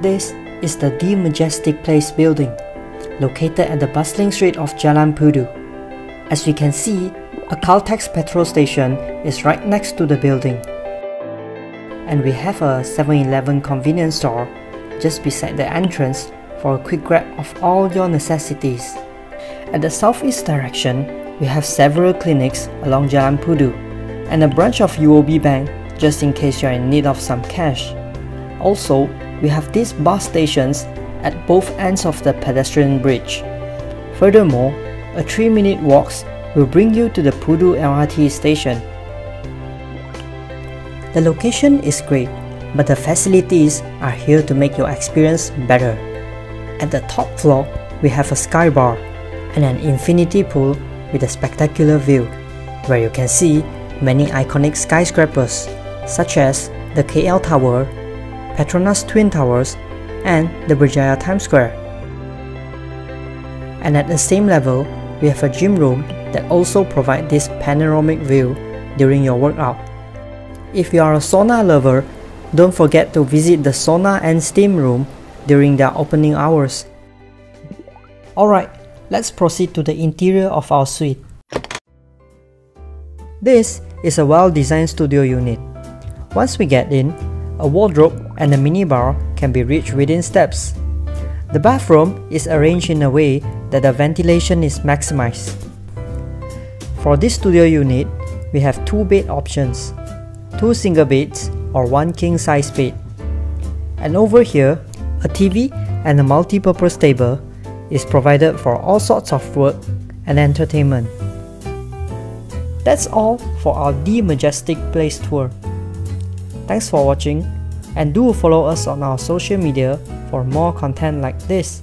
This is the D'Majestic Place building, located at the bustling street of Jalan Pudu. As you can see, a Caltex petrol station is right next to the building. And we have a 7-Eleven convenience store just beside the entrance for a quick grab of all your necessities. At the southeast direction, we have several clinics along Jalan Pudu and a branch of UOB Bank just in case you are in need of some cash. Also, we have these bus stations at both ends of the pedestrian bridge. Furthermore, a 3 minute walk will bring you to the Pudu LRT station. The location is great, but the facilities are here to make your experience better. At the top floor, we have a sky bar and an infinity pool with a spectacular view, where you can see many iconic skyscrapers such as the KL Tower, Petronas Twin Towers, and the Berjaya Times Square. And at the same level, we have a gym room that also provides this panoramic view during your workout. If you are a sauna lover, don't forget to visit the sauna and steam room during their opening hours. Alright, let's proceed to the interior of our suite. This is a well-designed studio unit. Once we get in, a wardrobe and a minibar can be reached within steps. The bathroom is arranged in a way that the ventilation is maximized. For this studio unit, we have two bed options, two single beds or one king size bed. And over here, a TV and a multi-purpose table is provided for all sorts of work and entertainment. That's all for our D'Majestic Place tour. Thanks for watching and do follow us on our social media for more content like this.